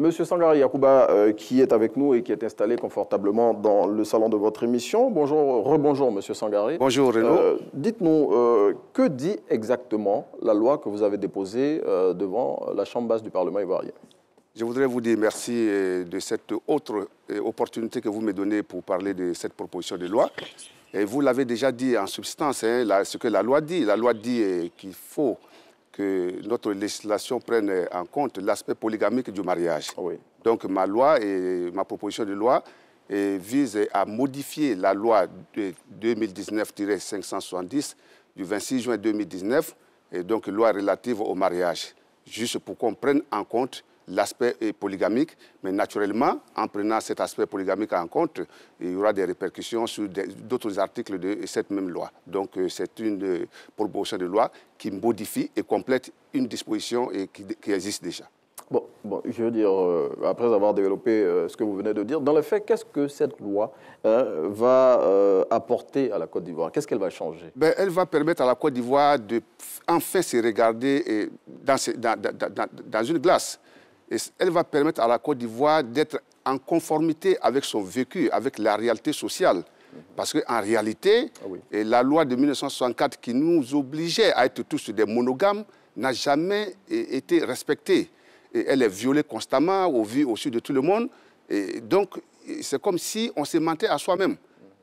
Monsieur Sangari Yakuba, euh, qui est avec nous et qui est installé confortablement dans le salon de votre émission. Bonjour, rebonjour, Monsieur Sangari. Bonjour, Renaud. Euh, dites-nous, euh, que dit exactement la loi que vous avez déposée devant la Chambre basse du Parlement ivoirien? Je voudrais vous dire merci de cette autre opportunité que vous me donnez pour parler de cette proposition de loi. Et vous l'avez déjà dit en substance, hein, ce que la loi dit. La loi dit qu'il faut que notre législation prenne en compte l'aspect polygamique du mariage. Ah Donc ma loi et ma proposition de loi vise à modifier la loi de 2019-570 du 26 juin 2019, et donc loi relative au mariage, juste pour qu'on prenne en compte l'aspect polygamique, mais naturellement, en prenant cet aspect polygamique en compte, il y aura des répercussions sur d'autres articles de cette même loi. Donc euh, c'est une euh, proposition de loi qui modifie et complète une disposition qui, existe déjà. Bon, bon, je veux dire, euh, après avoir développé ce que vous venez de dire, dans le fait, qu'est-ce que cette loi hein, va apporter à la Côte d'Ivoire? Qu'est-ce qu'elle va changer? Ben, Elle va permettre à la Côte d'Ivoire de enfin se regarder dans, dans, dans, une glace et elle va permettre à la Côte d'Ivoire d'être en conformité avec son vécu, avec la réalité sociale. Parce qu'en réalité, ah la loi de 1964 qui nous obligeait à être tous des monogames n'a jamais été respectée. Et elle est violée constamment au vu au de tout le monde. Et donc, c'est comme si on se mentait à soi-même.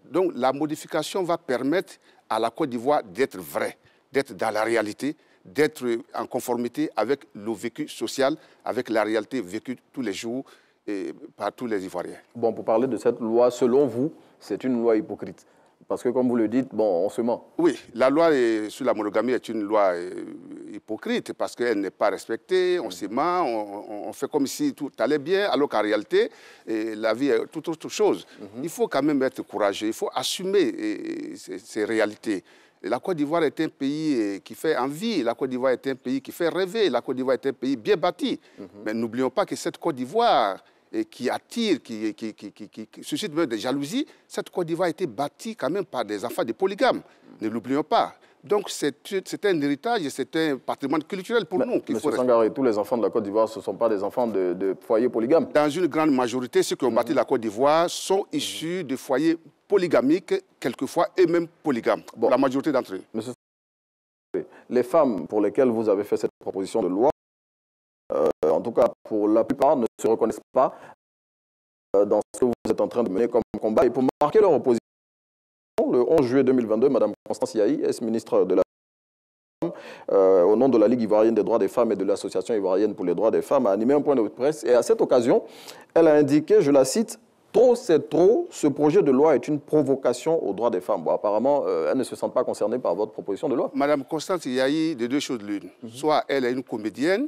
Donc, la modification va permettre à la Côte d'Ivoire d'être vraie, d'être dans la réalité, d'être en conformité avec le vécu social, avec la réalité vécue tous les jours et par tous les Ivoiriens. Bon, pour parler de cette loi, selon vous, c'est une loi hypocrite parce que, comme vous le dites, bon, on se ment. Oui, la loi sur la monogamie est une loi euh, hypocrite parce qu'elle n'est pas respectée, on se ment, on, fait comme si tout allait bien, alors qu'en réalité, la vie est toute autre chose. Mhm. Il faut quand même être courageux, il faut assumer ces réalités. La Côte d'Ivoire est un pays euh, qui fait envie, la Côte d'Ivoire est un pays qui fait rêver, la Côte d'Ivoire est un pays bien bâti. Mhm. Mais n'oublions pas que cette Côte d'Ivoire euh, qui attire, qui, suscite même des jalousies, cette Côte d'Ivoire a été bâtie quand même par des enfants de polygames. Ne l'oublions pas. Donc c'est un héritage, c'est un patrimoine culturel pour nous. Monsieur Sangare, tous les enfants de la Côte d'Ivoire, ce ne sont pas des enfants de, foyers polygames Dans une grande majorité, ceux qui ont bâti mhm. la Côte d'Ivoire sont issus de foyers polygamiques, quelquefois, et même polygames, la majorité d'entre eux. Monsieur les femmes pour lesquelles vous avez fait cette proposition de loi, euh, en tout cas pour la plupart, ne se reconnaissent pas euh, dans ce que vous êtes en train de mener comme combat. Et pour marquer leur opposition, le 11 juillet 2022, Mme Constance Yahi, ex-ministre de la euh, au nom de la Ligue ivoirienne des droits des femmes et de l'Association ivoirienne pour les droits des femmes, a animé un point de presse. Et à cette occasion, elle a indiqué, je la cite, Trop, c'est trop. Ce projet de loi est une provocation aux droits des femmes. Bon, apparemment, euh, elle ne se sent pas concernée par votre proposition de loi. Madame Constance Yahi, de deux choses l'une. Mhm. Soit elle est une comédienne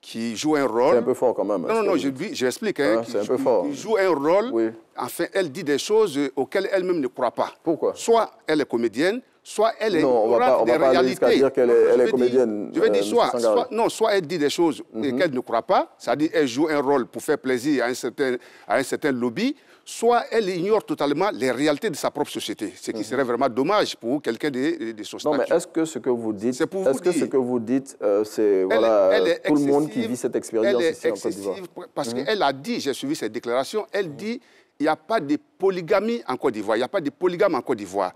qui joue un rôle. C'est un peu fort quand même. Non, non, non, j'explique. Hein, c'est un peu fort. Qui joue un rôle. Oui. Enfin, elle dit des choses auxquelles elle-même ne croit pas. Pourquoi? Soit elle est comédienne, soit elle est non, on va pas, des réalités. dire qu'elle est, elle est comédienne. je veux dire, soit, soit, non, soit elle dit des choses mhm. qu'elle ne croit pas, c'est-à-dire elle joue un rôle pour faire plaisir à un certain, à un certain lobby, soit elle ignore totalement les réalités de sa propre société, ce qui mhm. serait vraiment dommage pour quelqu'un de, de, son statut. Non, mais est-ce que ce que vous dites, est-ce que ce que vous dites, euh, c'est voilà, tout le monde qui vit cette expérience ici en Côte d'Ivoire Parce mhm. qu'elle a dit, j'ai suivi cette déclaration, elle dit il n'y a pas de polygamie en Côte d'Ivoire, il n'y a pas de polygame en Côte d'Ivoire.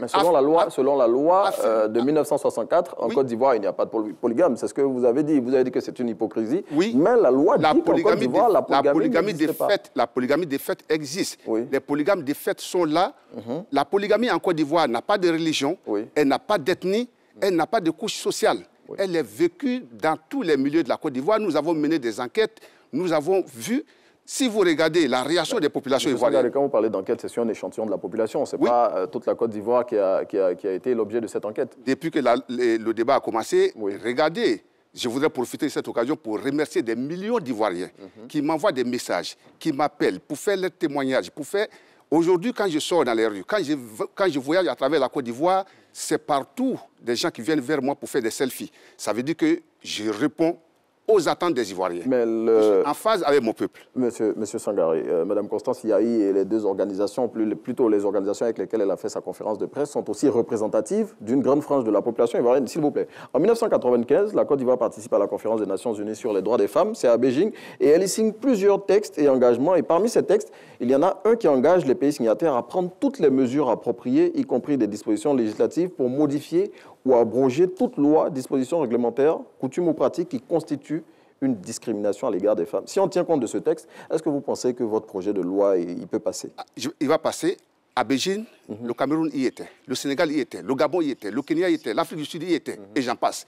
Mais selon, la loi, selon la loi euh, de 1964, en Côte d'Ivoire, il n'y a pas de polygame. C'est ce que vous avez dit. Vous avez dit que c'est une hypocrisie. Oui. Mais la loi la dit qu'en Côte d'Ivoire, la polygamie, des faits, la polygamie des faits existe. Les polygames des faits sont là. Mhm. La polygamie en Côte d'Ivoire n'a pas de religion, elle n'a pas d'ethnie, elle n'a pas de couche sociale. Elle est vécue dans tous les milieux de la Côte d'Ivoire. Nous avons mené des enquêtes, nous avons vu si vous regardez la réaction des populations ivoiriennes... Quand vous parlez d'enquête, c'est sur un échantillon de la population. Ce n'est pas euh, toute la Côte d'Ivoire qui a, qui, a, été l'objet de cette enquête. Depuis que le, débat a commencé, regardez, je voudrais profiter de cette occasion pour remercier des millions d'Ivoiriens mhm. qui m'envoient des messages, qui m'appellent pour faire leurs témoignages, pour faire... Aujourd'hui, quand je sors dans les rues, quand je, quand je voyage à travers la Côte d'Ivoire, c'est partout des gens qui viennent vers moi pour faire des selfies. Ça veut dire que je réponds aux attentes des Ivoiriens. Mais le... En phase avec mon peuple. Monsieur, Monsieur Sangari, euh, Madame Constance Yahi et les deux organisations, plus, plutôt les organisations avec lesquelles elle a fait sa conférence de presse, sont aussi représentatives d'une grande frange de la population ivoirienne. S'il vous plaît. En 1995, la Côte d'Ivoire participe à la conférence des Nations Unies sur les droits des femmes. C'est à Beijing. Et elle y signe plusieurs textes et engagements. Et parmi ces textes, il y en a un qui engage les pays signataires à prendre toutes les mesures appropriées, y compris des dispositions législatives, pour modifier ou abroger toute loi, disposition réglementaire, coutume ou pratique qui constitue une discrimination à l'égard des femmes. Si on tient compte de ce texte, est-ce que vous pensez que votre projet de loi, il peut passer? Ah, Il va passer. À Beijing, mhm. le Cameroun y était, le Sénégal y était, le Gabon y était, le Kenya y était, l'Afrique du Sud y était, mhm. et j'en passe.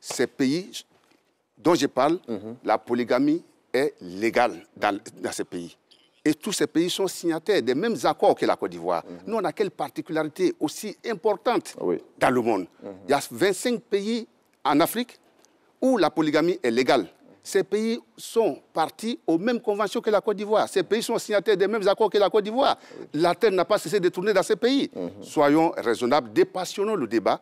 Ces pays dont je parle, mhm. la polygamie est légale dans, ces pays. Et tous ces pays sont signataires des mêmes accords que la Côte d'Ivoire. Nous, on a quelle particularité aussi importante dans le monde? Il y a 25 pays en Afrique où la polygamie est légale. Ces pays sont partis aux mêmes conventions que la Côte d'Ivoire. Ces pays sont signataires des mêmes accords que la Côte d'Ivoire. La terre n'a pas cessé de tourner dans ces pays. Mhm. Soyons raisonnables, dépassionnons le débat,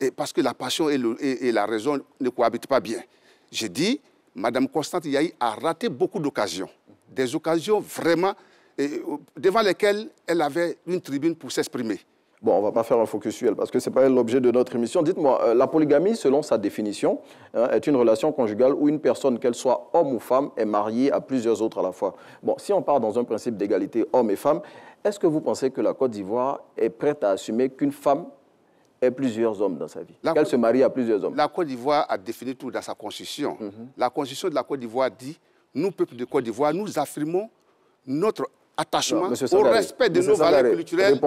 et parce que la passion et, la raison ne cohabitent pas bien. J'ai dit, Mme Constante Yahi a raté beaucoup d'occasions. Des occasions vraiment devant lesquelles elle avait une tribune pour s'exprimer. Bon, on ne va pas faire un focus sur elle parce que ce n'est pas l'objet de notre émission. Dites-moi, euh, la polygamie, selon sa définition, hein, est une relation conjugale où une personne, qu'elle soit homme ou femme, est mariée à plusieurs autres à la fois. Bon, si on part dans un principe d'égalité homme et femme, est-ce que vous pensez que la Côte d'Ivoire est prête à assumer qu'une femme ait plusieurs hommes dans sa vie, qu'elle se marie à plusieurs hommes La Côte d'Ivoire a défini tout dans sa constitution. Mhm. La constitution de la Côte d'Ivoire dit, nous, peuple de Côte d'Ivoire, nous affirmons notre attachement au respect de nos valeurs culturelles.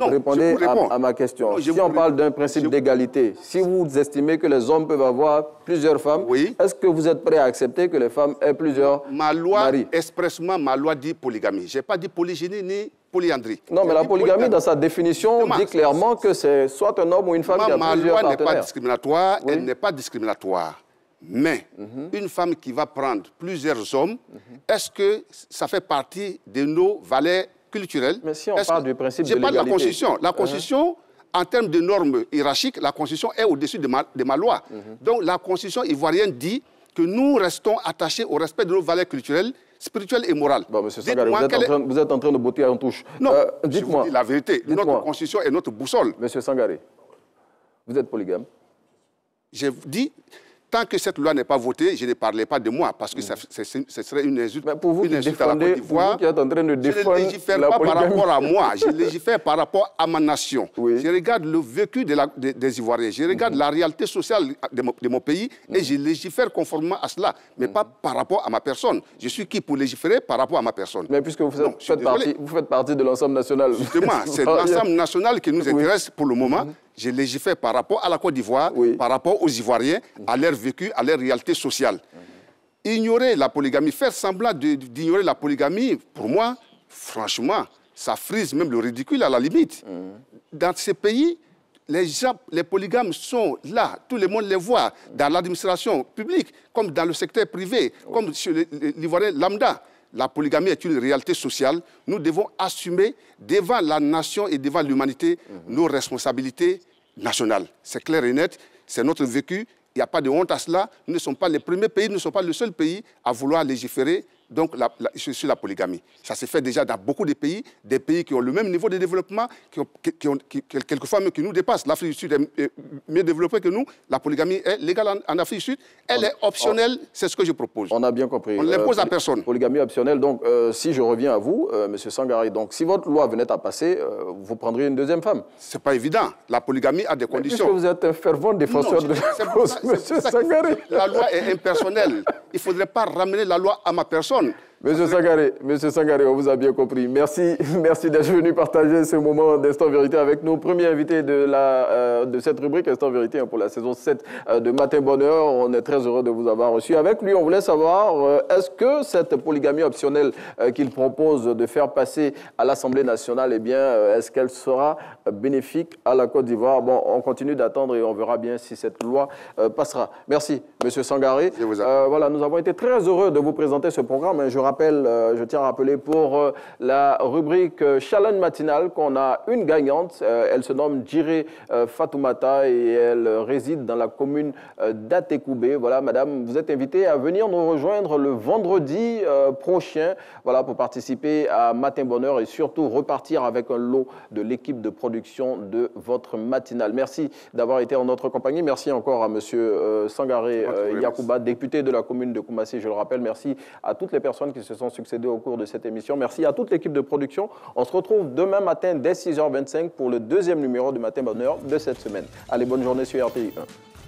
répondez à, ma question. si on parle d'un principe d'égalité, si vous estimez que les hommes peuvent avoir plusieurs femmes, est-ce que vous êtes prêt à accepter que les femmes aient plusieurs Ma loi, expressement, ma loi dit polygamie. Je n'ai pas dit polygénie ni polyandrie. Non, mais la polygamie, dans sa définition, dit clairement que c'est soit un homme ou une femme qui a plusieurs partenaires. Ma loi n'est pas discriminatoire, elle n'est pas discriminatoire. Mais une femme qui va prendre plusieurs hommes, est-ce que ça fait partie de nos valeurs culturelles? Mais si on parle du principe de l'égalité... Je parle de la Constitution. La uh-huh. Constitution, en termes de normes hiérarchiques, la Constitution est au-dessus de ma, de ma loi. Uh-huh. Donc la Constitution ivoirienne dit que nous restons attachés au respect de nos valeurs culturelles, spirituelles et morales. Bon, monsieur Sagari, vous, vous, êtes en train de botter en touche. Non, euh, dites-moi. la vérité. Notre Constitution est notre boussole. Monsieur Sangari, vous êtes polygame J'ai dit Tant que cette loi n'est pas votée, je ne parlais pas de moi, parce que ça, ce serait une insulte, Mais pour vous une insulte à la Côte d'Ivoire. Je ne légifère pas par rapport à moi, je légifère par rapport à ma nation. Je regarde le vécu de la, des Ivoiriens, je regarde la réalité sociale de mon, pays et je légifère conformément à cela, mais pas par rapport à ma personne. Je suis qui pour légiférer par rapport à ma personne? Mais puisque vous faites, partie, vous faites partie de l'ensemble national. Justement, c'est l'ensemble national qui nous intéresse pour le moment. Mhm je légifère par rapport à la Côte d'Ivoire, par rapport aux Ivoiriens, à leur vécu, à leur réalité sociale. Ignorer la polygamie, faire semblant d'ignorer la polygamie, pour moi, franchement, ça frise même le ridicule à la limite. Dans ces pays, les, gens, les polygames sont là, tout le monde les voit, dans l'administration publique, comme dans le secteur privé, comme l'Ivoirien lambda la polygamie est une réalité sociale. Nous devons assumer devant la nation et devant l'humanité nos responsabilités nationales. C'est clair et net, c'est notre vécu. Il n'y a pas de honte à cela. Nous ne sommes pas les premiers pays, nous ne sommes pas le seul pays à vouloir légiférer donc la, sur la polygamie. Ça se fait déjà dans beaucoup de pays, des pays qui ont le même niveau de développement, qui ont, qui, quelquefois même qui nous dépassent. L'Afrique du Sud est mieux développée que nous. La polygamie est légale en, Afrique du Sud. Elle est optionnelle, c'est ce que je propose. On a bien compris. On ne l'impose à euh, personne. Polygamie optionnelle. Donc, euh, si je reviens à vous, euh, M. Sangari, donc si votre loi venait à passer, vous prendriez une deuxième femme Ce n'est pas évident. La polygamie a des conditions. Puisque vous êtes un fervent défenseur de la cause, M. Sangari. La loi est impersonnelle. Il ne faudrait pas ramener la loi à ma personne. on Monsieur Sangaré, Monsieur Sangaré, on vous a bien compris. Merci, merci d'être venu partager ce moment d'Instant Vérité avec nous. Premier invité de, la, euh, de cette rubrique Instant Vérité hein, pour la saison 7 euh, de Matin Bonheur. On est très heureux de vous avoir reçu. Avec lui, on voulait savoir, euh, est-ce que cette polygamie optionnelle qu'il propose de faire passer à l'Assemblée nationale, eh bien, est-ce qu'elle sera bénéfique à la Côte d'Ivoire? Bon, on continue d'attendre et on verra bien si cette loi passera. Merci, Monsieur Sangaré. voilà, nous avons été très heureux de vous présenter ce programme. Hein. Je rappelle, je tiens à rappeler pour la rubrique Challenge matinale qu'on a une gagnante. elle se nomme Djiré Fatoumata et elle réside dans la commune d'Atekoubé. Voilà, madame, vous êtes invitée à venir nous rejoindre le vendredi prochain voilà, pour participer à Matin Bonheur et surtout repartir avec un lot de l'équipe de production de votre matinale. Merci d'avoir été en notre compagnie. Merci encore à M. Euh, Sangaré euh, Yakouba, député de la commune de Koumassi, je le rappelle. Merci à toutes les personnes qui se sont succédées au cours de cette émission. Merci à toute l'équipe de production. On se retrouve demain matin dès 6h25 pour le deuxième numéro du Matin Bonheur de cette semaine. Allez, bonne journée sur RTI 1.